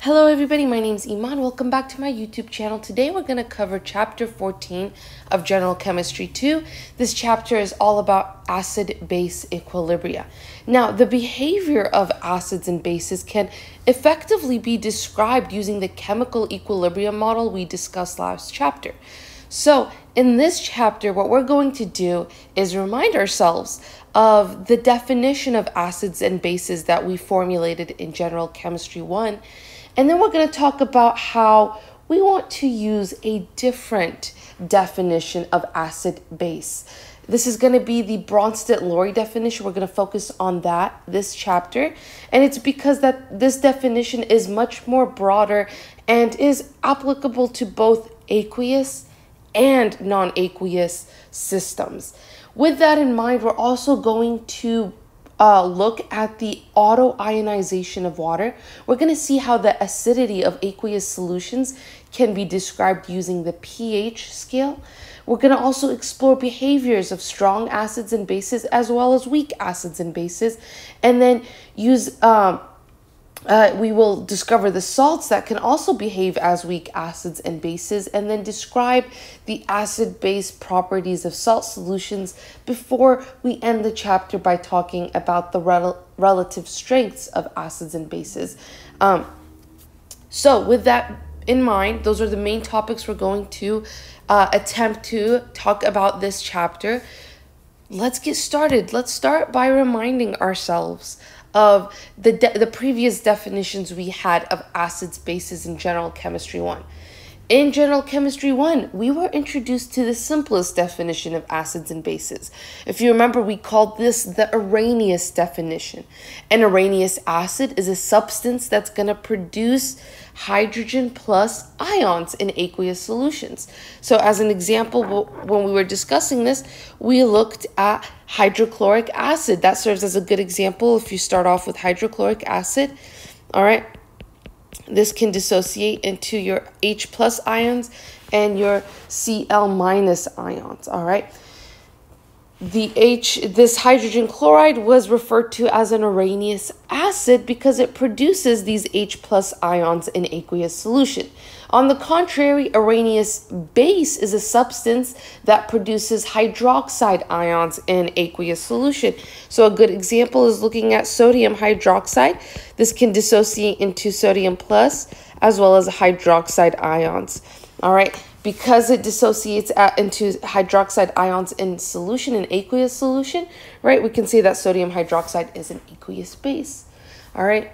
Hello everybody, my name is Eman. Welcome back to my YouTube channel. Today we're going to cover chapter 14 of General Chemistry 2. This chapter is all about acid-base equilibria. Now, the behavior of acids and bases can effectively be described using the chemical equilibrium model we discussed last chapter. So, in this chapter, what we're going to do is remind ourselves of the definition of acids and bases that we formulated in General Chemistry 1 and then we're going to talk about how we want to use a different definition of acid base. This is going to be the Bronsted-Lowry definition. We're going to focus on that this chapter. And it's because that this definition is much more broader and is applicable to both aqueous and non-aqueous systems. With that in mind, we're also going to uh, look at the auto ionization of water, we're going to see how the acidity of aqueous solutions can be described using the pH scale. We're going to also explore behaviors of strong acids and bases as well as weak acids and bases, and then use um, uh, we will discover the salts that can also behave as weak acids and bases and then describe the acid-base properties of salt solutions before we end the chapter by talking about the rel relative strengths of acids and bases. Um, so with that in mind, those are the main topics we're going to uh, attempt to talk about this chapter. Let's get started. Let's start by reminding ourselves of the, the previous definitions we had of acids, bases in general chemistry 1. In General Chemistry 1, we were introduced to the simplest definition of acids and bases. If you remember, we called this the Arrhenius definition. An Arrhenius acid is a substance that's going to produce hydrogen plus ions in aqueous solutions. So as an example, when we were discussing this, we looked at hydrochloric acid. That serves as a good example if you start off with hydrochloric acid. All right. This can dissociate into your H plus ions and your Cl minus ions, all right? The H, this hydrogen chloride was referred to as an Arrhenius acid because it produces these H plus ions in aqueous solution. On the contrary, Arrhenius base is a substance that produces hydroxide ions in aqueous solution. So a good example is looking at sodium hydroxide. This can dissociate into sodium plus as well as hydroxide ions. All right, because it dissociates into hydroxide ions in solution, in aqueous solution, right, we can say that sodium hydroxide is an aqueous base. All right.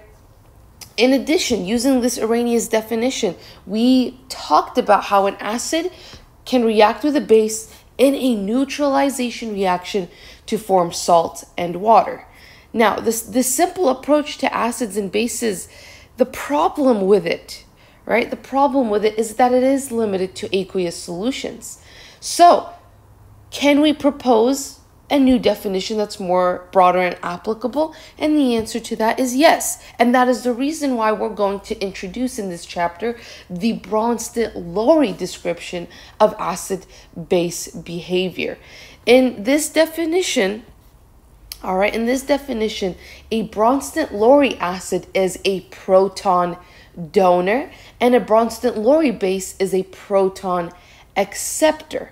In addition, using this Arrhenius definition, we talked about how an acid can react with a base in a neutralization reaction to form salt and water. Now, this, this simple approach to acids and bases, the problem with it, right? The problem with it is that it is limited to aqueous solutions. So, can we propose a new definition that's more broader and applicable? And the answer to that is yes. And that is the reason why we're going to introduce in this chapter the Bronsted-Lowry description of acid-base behavior. In this definition, all right, in this definition, a Bronsted-Lowry acid is a proton donor and a Bronsted-Lowry base is a proton acceptor.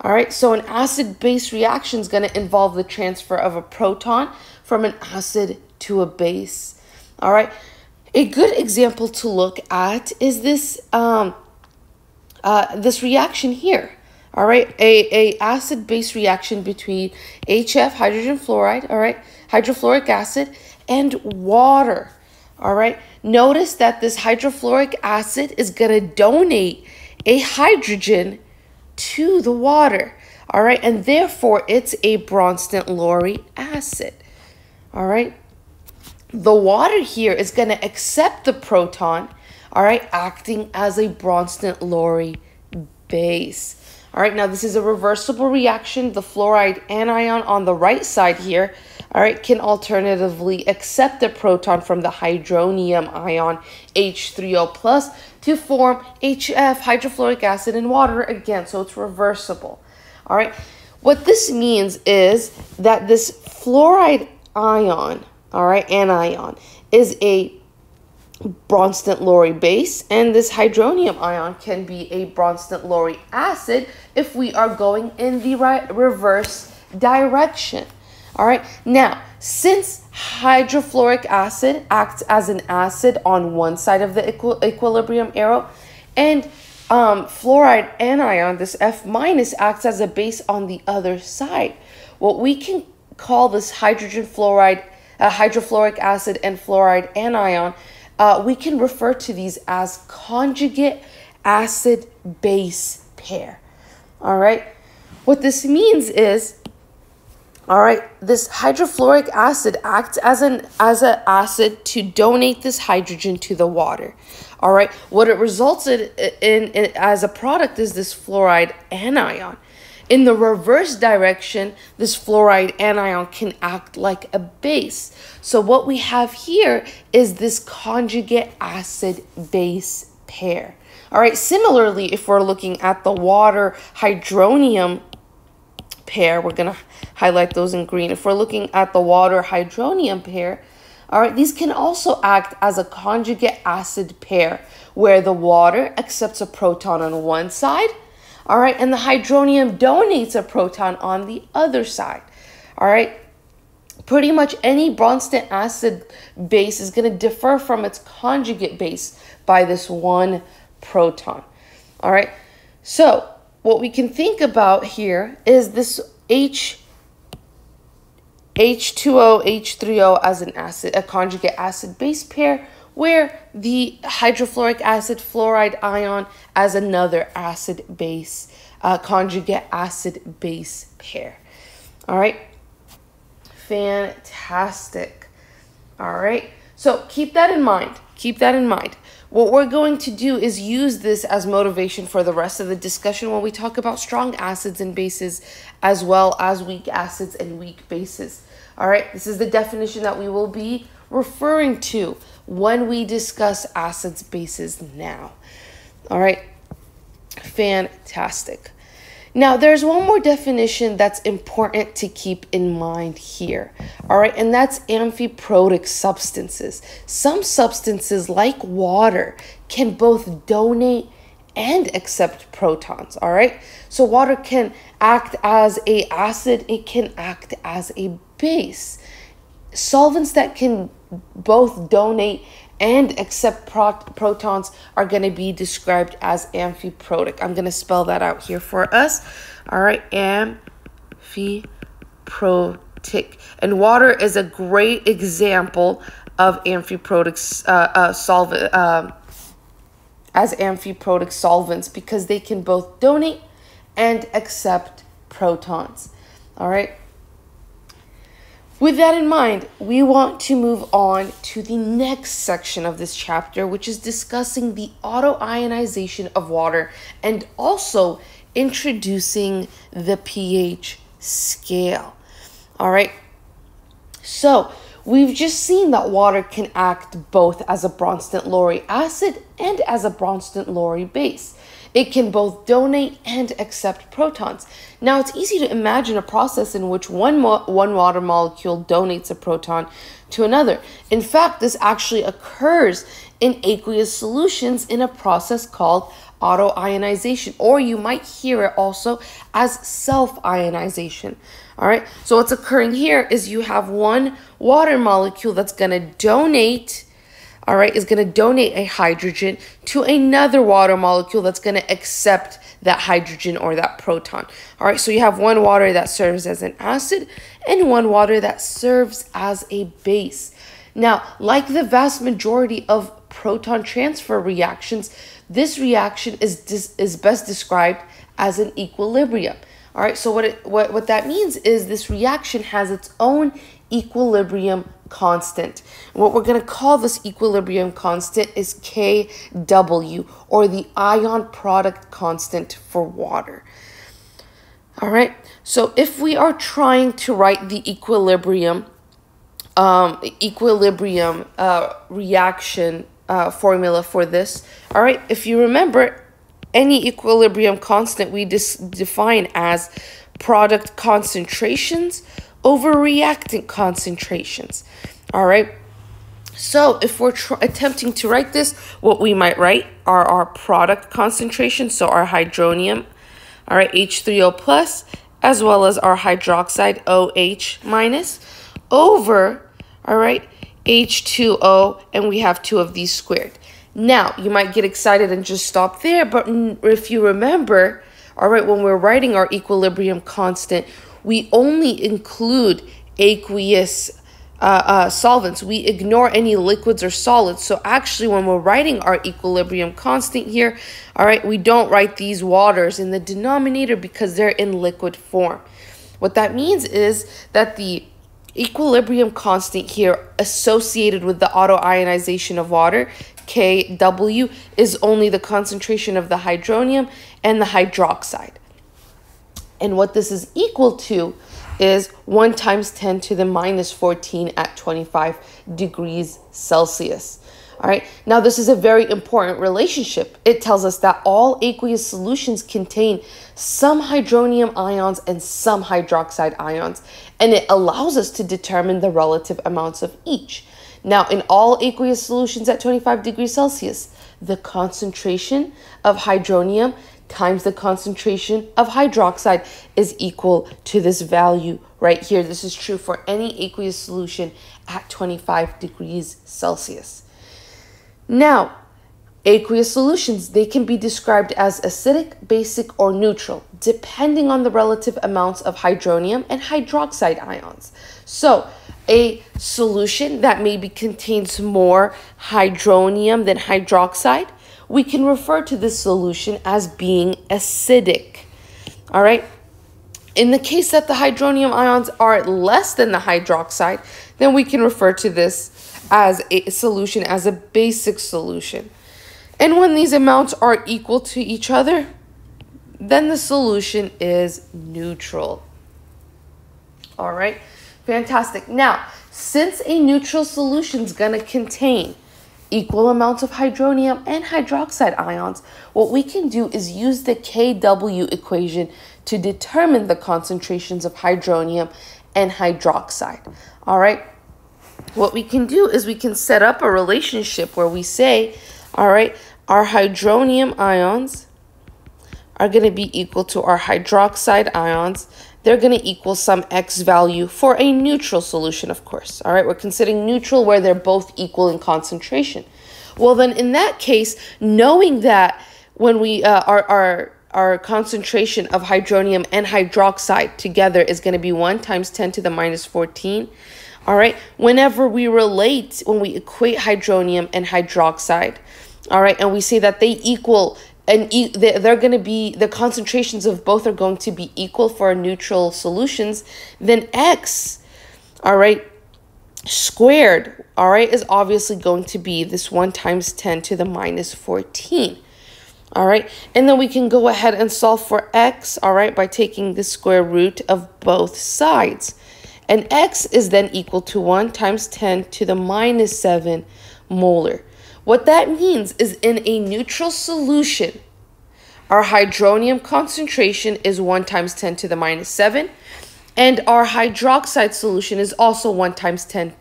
All right, so an acid base reaction is going to involve the transfer of a proton from an acid to a base. All right, a good example to look at is this um, uh, this reaction here. All right, a, a acid base reaction between HF, hydrogen fluoride, all right, hydrofluoric acid, and water. All right, notice that this hydrofluoric acid is going to donate a hydrogen to the water. All right, and therefore it's a Bronsted-Lowry acid. All right, the water here is going to accept the proton, all right, acting as a Bronsted-Lowry base. All right, now this is a reversible reaction. The fluoride anion on the right side here, all right, can alternatively accept the proton from the hydronium ion H3O plus to form HF, hydrofluoric acid, and water again. So it's reversible. All right. What this means is that this fluoride ion, all right, anion, is a Bronsted-Lowry base, and this hydronium ion can be a Bronsted-Lowry acid if we are going in the right reverse direction. All right, now since hydrofluoric acid acts as an acid on one side of the equi equilibrium arrow, and um, fluoride anion, this F minus, acts as a base on the other side. What we can call this hydrogen fluoride, uh, hydrofluoric acid and fluoride anion, uh, we can refer to these as conjugate acid base pair. All right. What this means is all right, this hydrofluoric acid acts as an as an acid to donate this hydrogen to the water. All right, what it resulted in, in as a product is this fluoride anion. In the reverse direction, this fluoride anion can act like a base. So what we have here is this conjugate acid base pair. All right, similarly, if we're looking at the water hydronium pair, we're going to highlight those in green. If we're looking at the water hydronium pair, all right, these can also act as a conjugate acid pair where the water accepts a proton on one side, all right, and the hydronium donates a proton on the other side, all right. Pretty much any Bronsted acid base is going to differ from its conjugate base by this one proton, all right. So what we can think about here is this H H2O, H3O as an acid, a conjugate acid base pair, where the hydrofluoric acid fluoride ion as another acid base, uh, conjugate acid base pair. All right, fantastic. All right, so keep that in mind. Keep that in mind. What we're going to do is use this as motivation for the rest of the discussion when we talk about strong acids and bases as well as weak acids and weak bases. All right, this is the definition that we will be referring to when we discuss acids, bases now. All right, fantastic. Now, there's one more definition that's important to keep in mind here. All right, and that's amphiprotic substances. Some substances, like water, can both donate and accept protons. All right, so water can act as a acid, it can act as a base. Solvents that can both donate and accept prot protons are going to be described as amphiprotic. I'm going to spell that out here for us. All right, amphiprotic. And water is a great example of amphiprotic uh, uh, solvent uh, as amphiprotic solvents because they can both donate and accept protons. All right. With that in mind, we want to move on to the next section of this chapter, which is discussing the autoionization of water and also introducing the pH scale. All right. So, we've just seen that water can act both as a Bronsted-Lowry acid and as a Bronsted-Lowry base. It can both donate and accept protons. Now, it's easy to imagine a process in which one, one water molecule donates a proton to another. In fact, this actually occurs in aqueous solutions in a process called autoionization, or you might hear it also as self ionization. All right, so what's occurring here is you have one water molecule that's going to donate all right, is going to donate a hydrogen to another water molecule that's going to accept that hydrogen or that proton. All right, so you have one water that serves as an acid and one water that serves as a base. Now, like the vast majority of proton transfer reactions, this reaction is, is best described as an equilibrium. All right, so what, it, what, what that means is this reaction has its own equilibrium constant. what we're going to call this equilibrium constant is Kw, or the ion product constant for water. All right, so if we are trying to write the equilibrium, um, equilibrium uh, reaction uh, formula for this, all right, if you remember, any equilibrium constant we define as product concentrations over reactant concentrations. All right. So if we're attempting to write this, what we might write are our product concentrations, so our hydronium, all right, H3O plus, as well as our hydroxide OH minus, over, all right, H2O, and we have two of these squared. Now, you might get excited and just stop there, but if you remember, all right, when we're writing our equilibrium constant, we only include aqueous uh, uh, solvents. We ignore any liquids or solids. So actually, when we're writing our equilibrium constant here, all right, we don't write these waters in the denominator because they're in liquid form. What that means is that the equilibrium constant here associated with the autoionization of water, Kw, is only the concentration of the hydronium and the hydroxide. And what this is equal to is 1 times 10 to the minus 14 at 25 degrees Celsius. All right, now this is a very important relationship. It tells us that all aqueous solutions contain some hydronium ions and some hydroxide ions, and it allows us to determine the relative amounts of each. Now, in all aqueous solutions at 25 degrees Celsius, the concentration of hydronium times the concentration of hydroxide is equal to this value right here. This is true for any aqueous solution at 25 degrees Celsius. Now, aqueous solutions, they can be described as acidic, basic, or neutral, depending on the relative amounts of hydronium and hydroxide ions. So, a solution that maybe contains more hydronium than hydroxide we can refer to this solution as being acidic. All right. In the case that the hydronium ions are less than the hydroxide, then we can refer to this as a solution as a basic solution. And when these amounts are equal to each other, then the solution is neutral. All right, fantastic. Now, since a neutral solution is going to contain equal amounts of hydronium and hydroxide ions, what we can do is use the Kw equation to determine the concentrations of hydronium and hydroxide. All right. What we can do is we can set up a relationship where we say, all right, our hydronium ions are going to be equal to our hydroxide ions they're going to equal some x value for a neutral solution, of course. All right, we're considering neutral where they're both equal in concentration. Well, then in that case, knowing that when we uh, our, our our concentration of hydronium and hydroxide together is going to be 1 times 10 to the minus 14. All right, whenever we relate, when we equate hydronium and hydroxide, all right, and we say that they equal and e- they're going to be the concentrations of both are going to be equal for neutral solutions then x all right squared all right is obviously going to be this 1 times 10 to the minus 14 all right? And then we can go ahead and solve for x all right by taking the square root of both sides. And x is then equal to 1 times 10 to the minus 7 molar what that means is in a neutral solution, our hydronium concentration is 1 times 10 to the minus 7, and our hydroxide solution is also 1 times 10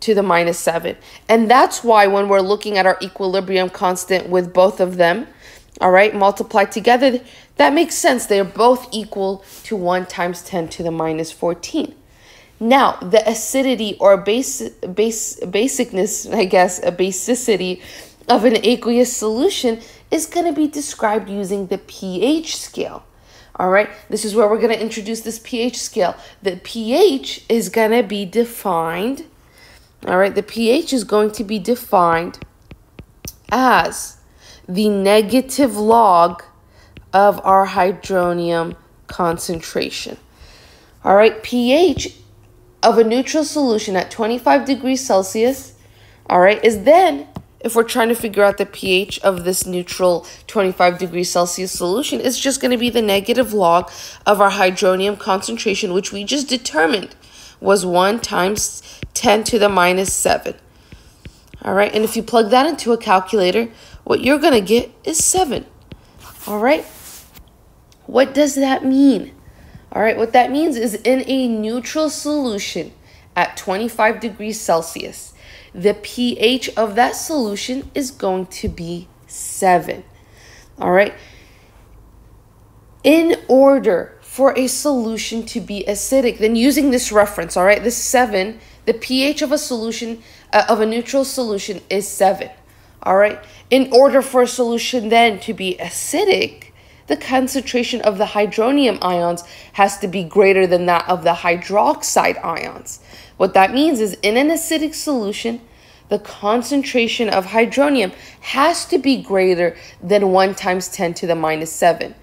to the minus 7. And that's why when we're looking at our equilibrium constant with both of them, all right, multiplied together, that makes sense. They're both equal to 1 times 10 to the minus 14. Now, the acidity or base, base, basicness, I guess, a basicity of an aqueous solution is going to be described using the pH scale. All right, this is where we're going to introduce this pH scale. The pH is going to be defined, all right, the pH is going to be defined as the negative log of our hydronium concentration. All right, pH of a neutral solution at 25 degrees Celsius, all right, is then, if we're trying to figure out the pH of this neutral 25 degrees Celsius solution, it's just going to be the negative log of our hydronium concentration, which we just determined was 1 times 10 to the minus 7. All right, and if you plug that into a calculator, what you're going to get is 7. All right, what does that mean? All right, what that means is in a neutral solution at 25 degrees Celsius, the pH of that solution is going to be 7. All right. In order for a solution to be acidic, then using this reference, all right, this 7, the pH of a solution, uh, of a neutral solution is 7. All right. In order for a solution then to be acidic, the concentration of the hydronium ions has to be greater than that of the hydroxide ions. What that means is in an acidic solution, the concentration of hydronium has to be greater than 1 times 10 to the minus 7.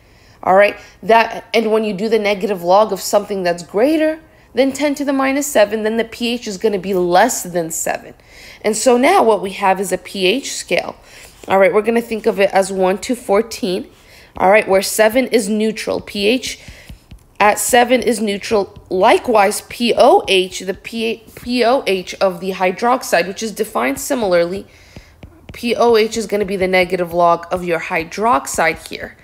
All right, that and when you do the negative log of something that's greater than 10 to the minus 7, then the pH is going to be less than 7. And so now what we have is a pH scale. All right, we're going to think of it as 1 to 14. All right, where 7 is neutral. pH at 7 is neutral. Likewise, POH, the POH of the hydroxide, which is defined similarly, POH is going to be the negative log of your hydroxide here.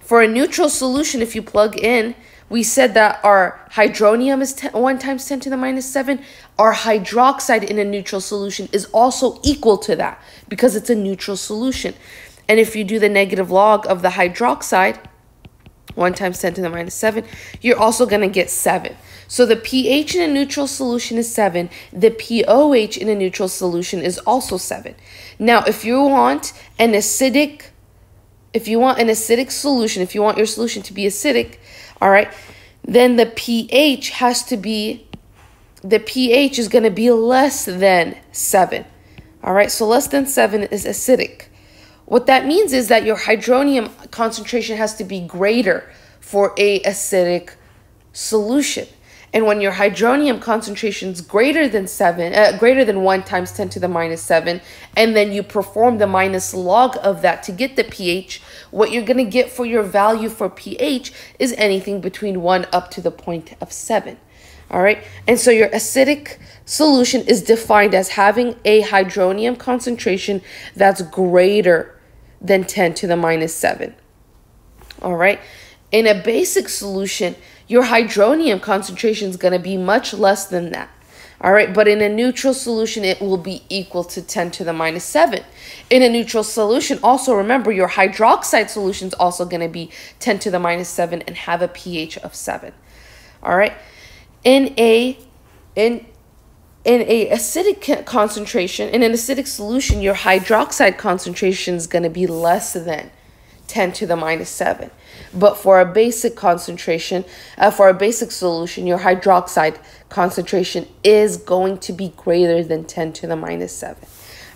For a neutral solution, if you plug in, we said that our hydronium is 10, 1 times 10 to the minus 7. Our hydroxide in a neutral solution is also equal to that because it's a neutral solution. And if you do the negative log of the hydroxide, 1 times 10 to the minus 7, you're also going to get 7. So the pH in a neutral solution is 7. The pOH in a neutral solution is also 7. Now, if you want an acidic, if you want an acidic solution, if you want your solution to be acidic, all right, then the pH has to be, the pH is going to be less than 7. All right, so less than 7 is acidic. What that means is that your hydronium concentration has to be greater for a acidic solution. And when your hydronium concentration is greater than 7, uh, greater than 1 times 10 to the minus 7, and then you perform the minus log of that to get the pH, what you're going to get for your value for pH is anything between 1 up to the point of 7. All right. And so your acidic solution is defined as having a hydronium concentration that's greater than 10 to the minus 7. All right. In a basic solution, your hydronium concentration is going to be much less than that. All right, but in a neutral solution, it will be equal to 10 to the minus 7. In a neutral solution, also remember your hydroxide solution is also going to be 10 to the minus 7 and have a pH of 7. All right, in a in in a acidic concentration, in an acidic solution, your hydroxide concentration is going to be less than 10 to the minus 7. But for a basic concentration, uh, for a basic solution, your hydroxide concentration is going to be greater than 10 to the minus 7.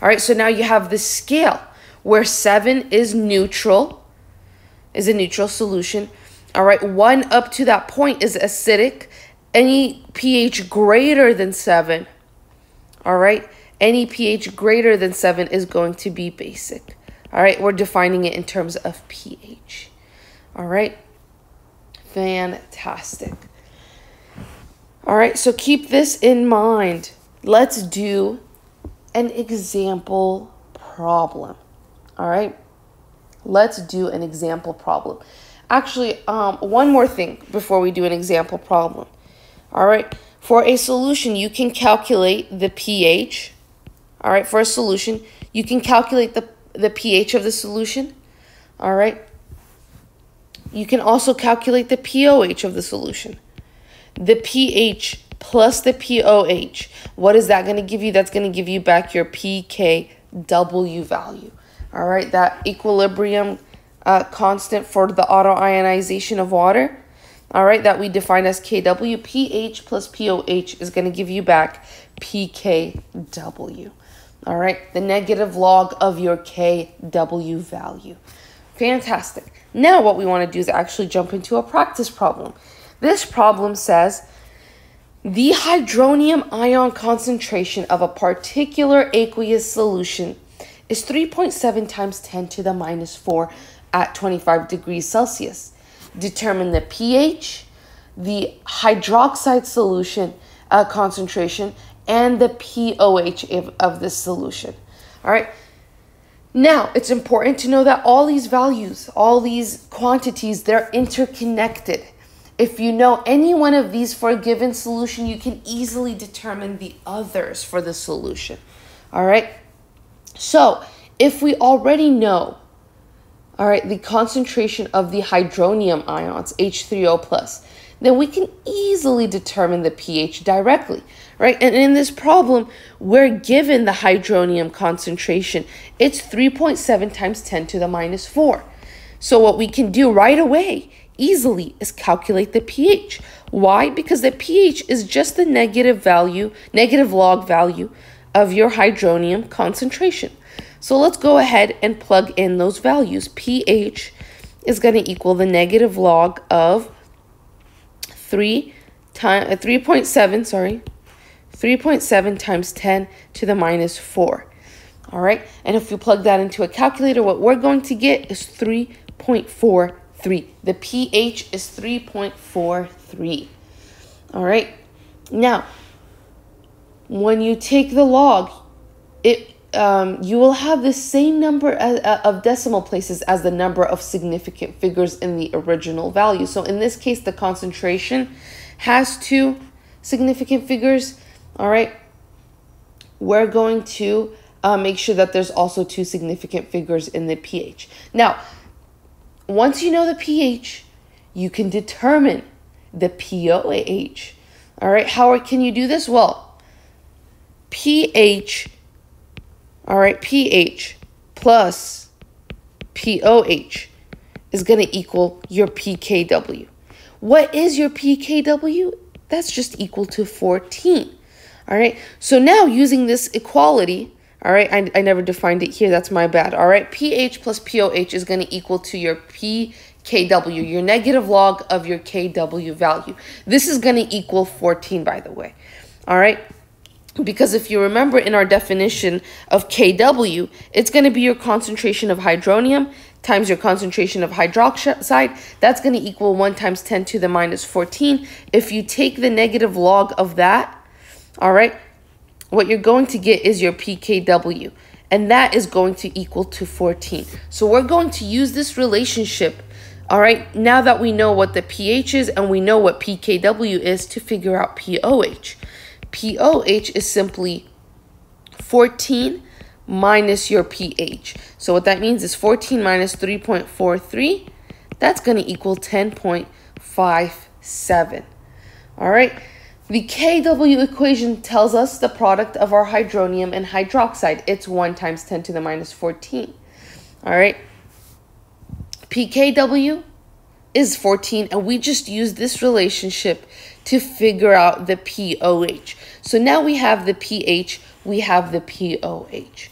All right, so now you have the scale where 7 is neutral, is a neutral solution. All right, 1 up to that point is acidic. Any pH greater than 7 all right? Any pH greater than 7 is going to be basic. All right, we're defining it in terms of pH. All right, fantastic. All right, so keep this in mind. Let's do an example problem. All right, let's do an example problem. Actually, um, one more thing before we do an example problem. All right, for a solution, you can calculate the pH. All right, for a solution, you can calculate the, the pH of the solution. All right. You can also calculate the pOH of the solution. The pH plus the pOH. What is that going to give you? That's going to give you back your pKw value. All right, that equilibrium uh, constant for the autoionization of water all right, that we define as KW. pH plus POH is going to give you back PKW. All right, the negative log of your KW value. Fantastic. Now what we want to do is actually jump into a practice problem. This problem says the hydronium ion concentration of a particular aqueous solution is 3.7 times 10 to the minus 4 at 25 degrees Celsius determine the pH, the hydroxide solution uh, concentration, and the pOH of, of this solution. All right. Now, it's important to know that all these values, all these quantities, they're interconnected. If you know any one of these for a given solution, you can easily determine the others for the solution. All right. So if we already know, all right, the concentration of the hydronium ions, H3O plus, then we can easily determine the pH directly, right? And in this problem, we're given the hydronium concentration. It's 3.7 times 10 to the minus 4. So what we can do right away easily is calculate the pH. Why? Because the pH is just the negative value, negative log value of your hydronium concentration. So let's go ahead and plug in those values. pH is going to equal the negative log of 3 time, uh, 3.7, sorry, 3.7 times 10 to the minus 4. All right, and if we plug that into a calculator, what we're going to get is 3.43. The pH is 3.43. All right, now when you take the log, it um, you will have the same number of, decimal places as the number of significant figures in the original value. So in this case, the concentration has two significant figures. All right. We're going to uh, make sure that there's also two significant figures in the pH. Now, once you know the pH, you can determine the POH. All right. How can you do this? Well, pH all right, pH plus POH is going to equal your pKw. What is your pKw? That's just equal to 14. All right, so now using this equality, all right, I, I never defined it here, that's my bad. All right, pH plus POH is going to equal to your pKw, your negative log of your KW value. This is going to equal 14, by the way. All right, because if you remember in our definition of Kw, it's going to be your concentration of hydronium times your concentration of hydroxide. That's going to equal 1 times 10 to the minus 14. If you take the negative log of that, all right, what you're going to get is your pKw. And that is going to equal to 14. So we're going to use this relationship, all right, now that we know what the pH is and we know what pKw is to figure out pOH. POH is simply 14 minus your pH. So what that means is 14 minus 3.43, that's going to equal 10.57. All right. The KW equation tells us the product of our hydronium and hydroxide. It's 1 times 10 to the minus 14. All right. PKW is 14, and we just use this relationship to figure out the POH. So now we have the pH, we have the POH.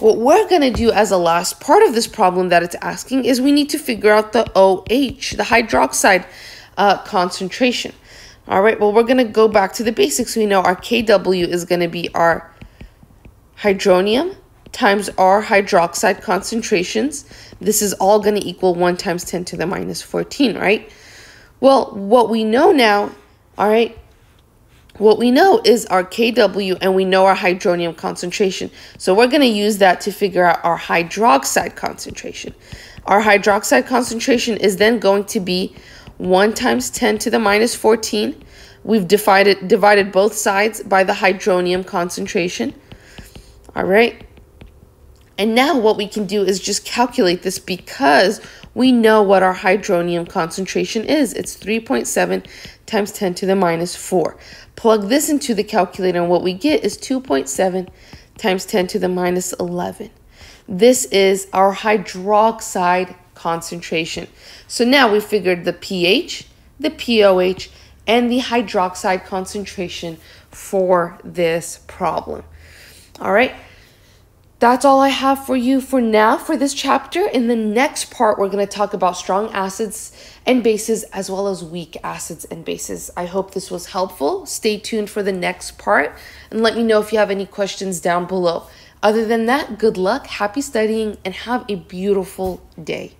What we're going to do as a last part of this problem that it's asking is we need to figure out the OH, the hydroxide uh, concentration. All right, well, we're going to go back to the basics. We know our KW is going to be our hydronium times our hydroxide concentrations. This is all going to equal 1 times 10 to the minus 14, right? Well, what we know now, all right, what we know is our KW and we know our hydronium concentration. So we're going to use that to figure out our hydroxide concentration. Our hydroxide concentration is then going to be 1 times 10 to the minus 14. We've divided, divided both sides by the hydronium concentration. All right. And now what we can do is just calculate this because we know what our hydronium concentration is. It's 3.7 times 10 to the minus 4. Plug this into the calculator and what we get is 2.7 times 10 to the minus 11. This is our hydroxide concentration. So now we figured the pH, the POH, and the hydroxide concentration for this problem. All right that's all I have for you for now for this chapter. In the next part, we're going to talk about strong acids and bases as well as weak acids and bases. I hope this was helpful. Stay tuned for the next part and let me know if you have any questions down below. Other than that, good luck, happy studying, and have a beautiful day.